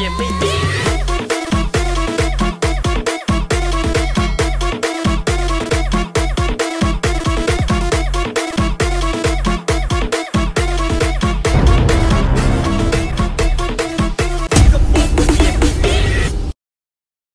也没一。